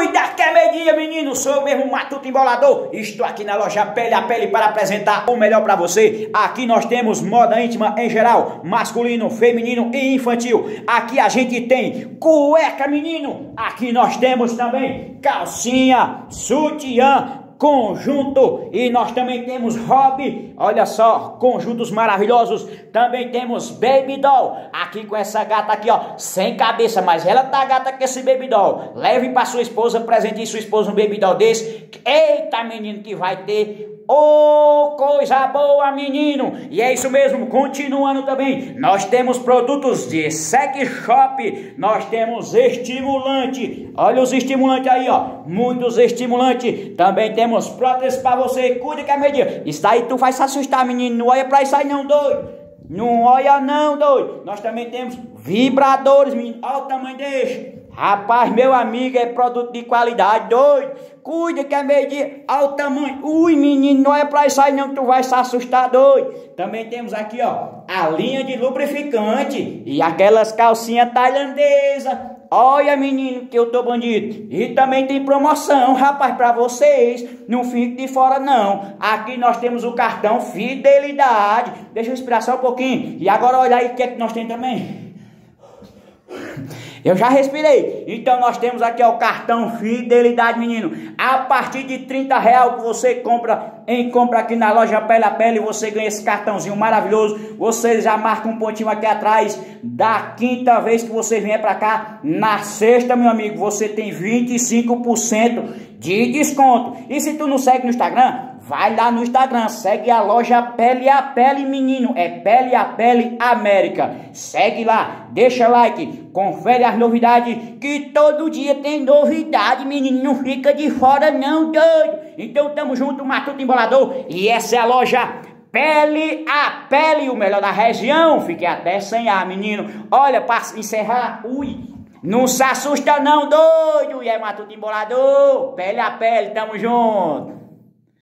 Cuida que é meio-dia, menino. Sou eu mesmo, Matuto Embolador. Estou aqui na loja Pele a Pele para apresentar o melhor para você. Aqui nós temos moda íntima em geral, masculino, feminino e infantil. Aqui a gente tem cueca, menino. Aqui nós temos também calcinha, sutiã, conjunto. E nós também temos hobby, olha só, conjuntos maravilhosos, também temos baby doll, aqui com essa gata aqui ó, sem cabeça, mas ela tá gata com esse baby doll, leve para sua esposa, presente sua esposa um baby doll desse, eita menino que vai ter. Oh, coisa boa, menino! E é isso mesmo, continuando também, nós temos produtos de sex shop, nós temos estimulante, olha os estimulantes aí, ó, muitos estimulantes, também temos próteses para você, cuide que é medida. Isso aí tu vai se assustar, menino, não olha para isso aí não, doido. Não olha não, doido. Nós também temos vibradores, menino, olha o tamanho deste. Rapaz, meu amigo, é produto de qualidade, doido. Cuida que é meio de ao tamanho. Ui, menino, não é pra isso aí não que tu vai se assustar, doido. Também temos aqui, ó, a linha de lubrificante e aquelas calcinhas tailandesas. Olha, menino, que eu tô bandido. E também tem promoção, rapaz, para vocês. Não fique de fora, não. Aqui nós temos o cartão Fidelidade. Deixa eu esperar só um pouquinho. E agora olha aí o que é que nós temos também. Eu já respirei. Então nós temos aqui o cartão Fidelidade, menino. A partir de 30 real que você compra em compra aqui na loja Pele a Pele, você ganha esse cartãozinho maravilhoso. Você já marca um pontinho aqui atrás. Da quinta vez que você vier para cá, na sexta, meu amigo, você tem 25% de desconto. E se tu não segue no Instagram, Vai lá no Instagram, segue a loja Pele a Pele Menino, é Pele a Pele América. Segue lá, deixa like, confere as novidades, que todo dia tem novidade, menino. Não fica de fora não, doido. Então tamo junto, Matuto Embolador. E essa é a loja Pele a Pele, o melhor da região. Fiquei até sem ar, menino. Olha, para encerrar, ui. Não se assusta não, doido. E é Matuto Embolador. Pele a Pele, tamo junto.